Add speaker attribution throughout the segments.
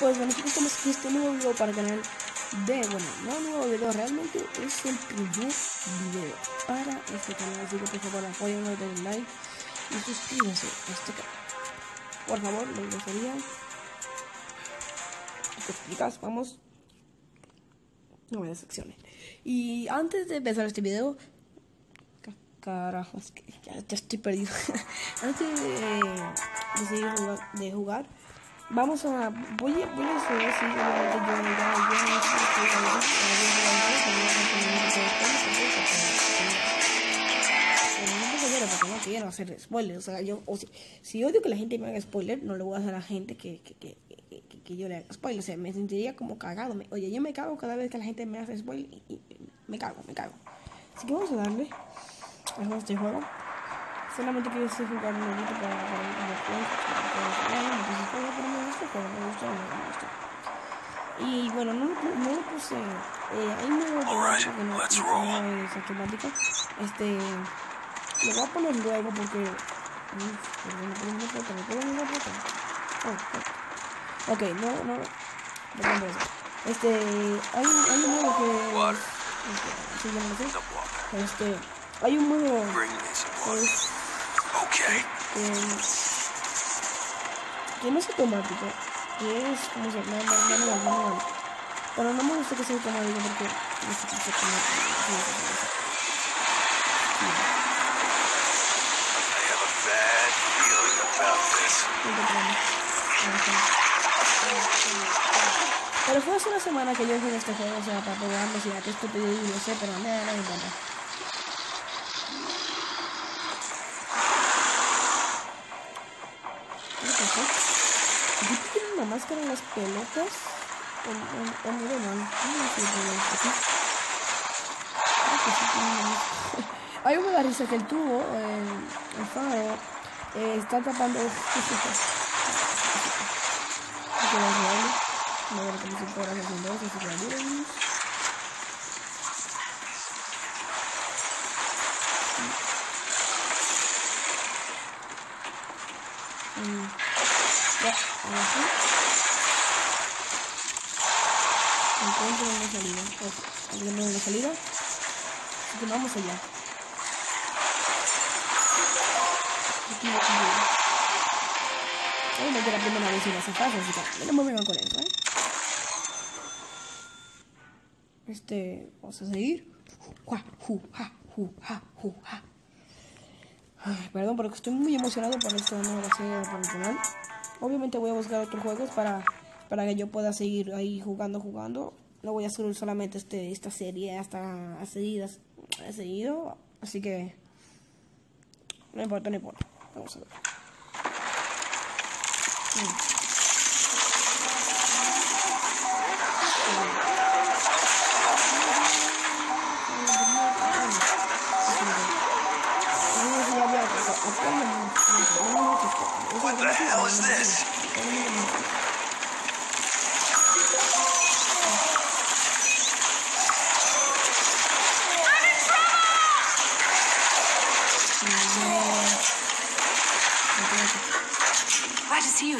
Speaker 1: Pues bueno chicos, estamos aquí este nuevo video para el canal de, bueno, no nuevo video, realmente es el primer video para este canal, así que por favor apoyen, den like y suscríbanse a este canal. Por favor, me gustaría que explicas, vamos, no me secciones. Y antes de empezar este video, carajos, que ya, estoy perdido. antes de, seguir de jugar Vamos a. Voy, voy a subir así. Porque hacer spoilers. O yo, o si, odio que la gente me haga spoiler, no le voy a hacer a la gente que, que, que, que, yo le haga spoiler. O sea, me sentiría como cagado. Oye, yo me cago cada vez que la gente me hace spoiler y, me cago, me cago. Así que vamos a darle a este juego. Solamente quiero jugar un poquito para, para, para, para, me gusta, me gusta, me gusta. Y bueno, no, no lo puse. Eh, hay un nuevo right, que no, no es automático. Este. Lo voy a poner luego porque. Uf, ¿me. Ok, no, no. Este. Hay, hay un nuevo que. Este. Este. Hay un nuevo. Pues,
Speaker 2: Okay.
Speaker 1: Que no es automático, que es como se llama manual, manual. Pero no me gusta que sea automático porque no sé qué es automático. Pero fue hace una semana que yo jugué este juego, o sea, para probarlo, si era que esto y lo sé, pero nada, no me encanta. la máscara en las pelotas o, o, o. No. Hay una risa que el tubo, el, el eh, está tapando sí. Encuentro una salida. Ok, encuentro una salida. Así que vamos allá. Aquí voy a Obviamente la primera vez iba a ser fácil, así que no me vengan con eso, ¿eh? Este, vamos a seguir. Ay, perdón, pero estoy muy emocionado por esta nueva serie para el canal. Obviamente voy a buscar otros juegos para, para que yo pueda seguir ahí jugando, jugando. No voy a subir solamente este, esta serie hasta seguidas, seguido. Así que no importa, no importa. Vamos a ver.
Speaker 2: What the hell is this?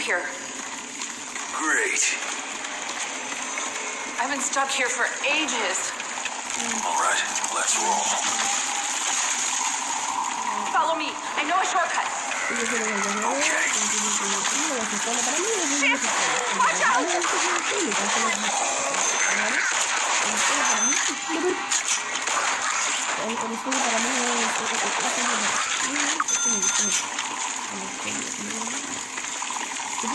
Speaker 3: Here.
Speaker 2: Great.
Speaker 3: I've been stuck here for ages.
Speaker 2: All right, let's roll.
Speaker 3: Follow me. I know a shortcut.
Speaker 2: Okay.
Speaker 3: Watch out! Damn,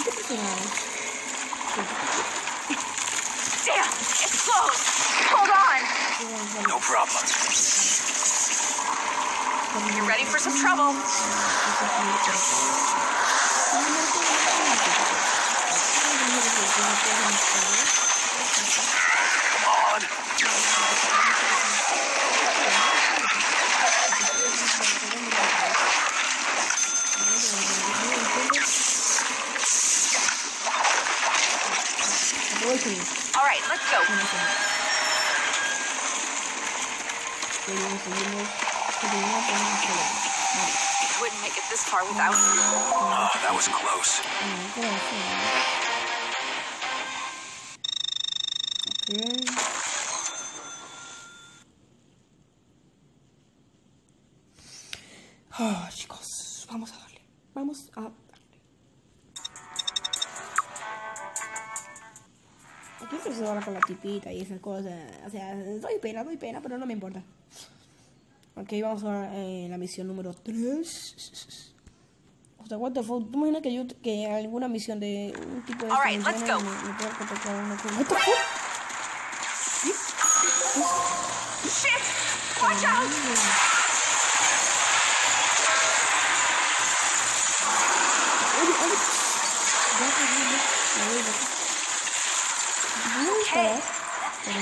Speaker 3: it's close. Hold on.
Speaker 2: No problem.
Speaker 3: You're ready for some trouble.
Speaker 2: Come on.
Speaker 3: All right, let's go. Wouldn't make it this far without you.
Speaker 2: Oh, that was close.
Speaker 1: Bien. Ah, chicos, vamos a darle. Vamos a Aquí estoy ahora con la tipita y esas cosas. O sea, doy pena, doy pena, pero no me importa. Ok, vamos a eh, la misión número 3. O sea, what the fuck, ¿tú imaginas que yo que alguna misión de un tipo de
Speaker 3: Alright, let's go.
Speaker 1: misiones me, me pueda contactar uno con what the fuck?
Speaker 3: Shit! Watch out!
Speaker 1: Oye, oye. Ya, ya, ya, ya. Ya voy, ya. Voy a disparar,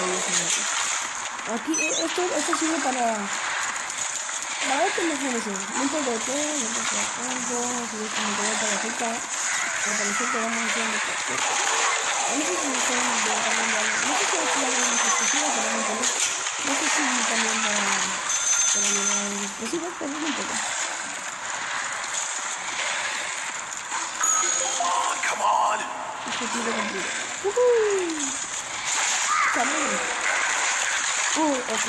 Speaker 1: me mete. Aquí, esto, esto sirve para... Para ver qué me funciona. No importa de qué, no importa algo, si es como para. Al parecer que vamos haciendo no sé si me algo. No sé si de pero no importa. No sé si también para... Para llevar los explosivos, pero no importa.
Speaker 2: Come on.
Speaker 1: Objetivo cumplido. ¡Woohoo! Camino. Uh, ok.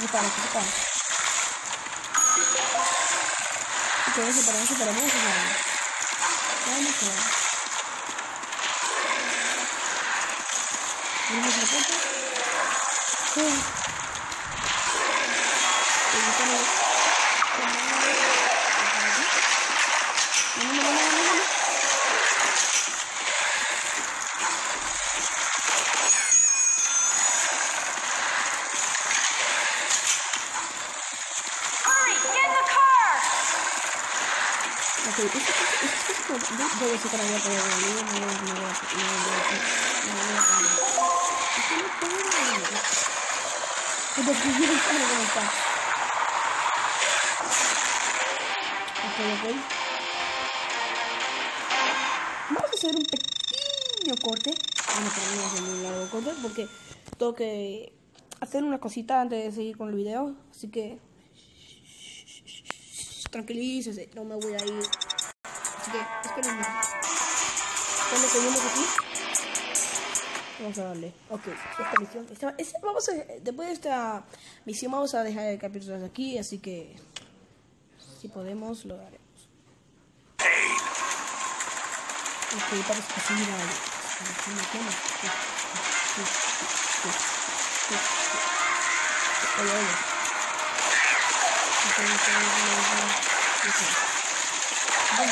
Speaker 1: Se para, se para. Ok, se para, se para, vamos a parar. Vamos a parar. Abrimos la puerta. Uh. Evitamos- No, no, no, no, no, no, no.
Speaker 3: Hurry! Get in the car!
Speaker 1: Ok, esto es esto es como yo debo sacar allá para allá, no no no no no no no que no puedo. Pero que yo no puedo conectar. Ok, ok. Vamos a hacer un pequeño corte. Bueno, pero no ser muy largo corte porque tengo que hacer una cosita antes de seguir con el video. Así que tranquilícese, no me voy a ir. Así que esperen. Cuando seguimos aquí, vamos a darle. Ok, esta misión. esta- esta- vamos a, después de esta misión, vamos a dejar el capítulo aquí. Así que, si podemos, lo haremos. Ok, me quema. Sí, sí. Oye, oye.
Speaker 2: Nice.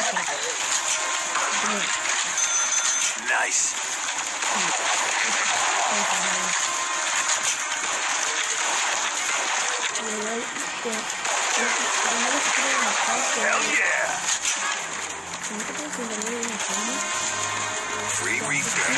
Speaker 2: Hell yeah. Free refill.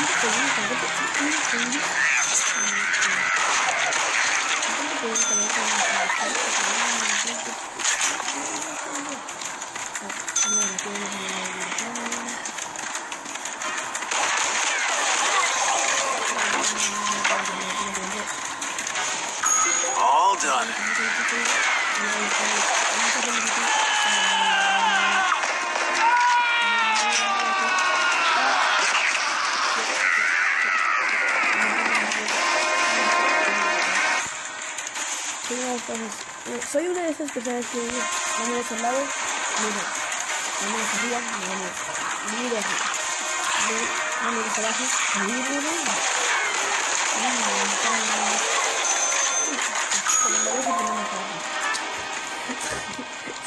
Speaker 1: Eh, Soy una de esas que no miro al lado, miro. No arriba, no. Miro- No miro.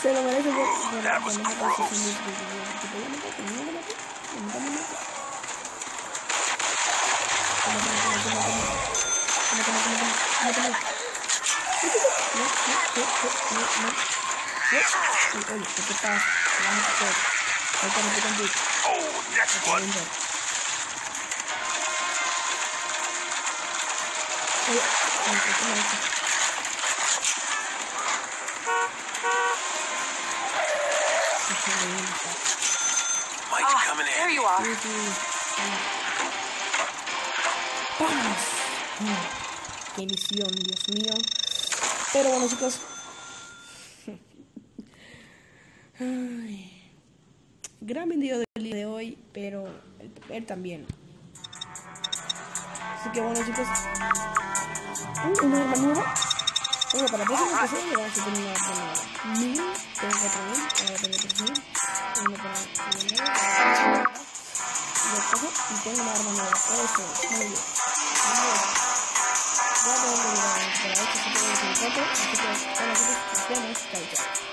Speaker 1: Se lo merece por- no me ya me Nope, nope,
Speaker 2: nope,
Speaker 3: ah,
Speaker 2: coming in.
Speaker 3: There you are.
Speaker 1: Mm. Dios mío. Pero bueno, chicos. Gran video del día de hoy, pero el papel también. Así que bueno, chicos. Uh, una arma nueva. Bueno, para la una arma nueva. Mil, tengo cuatro mil, tengo mil. Para cojo y tengo una arma nueva. Eso. Gracias por ver el video. Si te gustó, no olvides suscribirte a nuestro canal.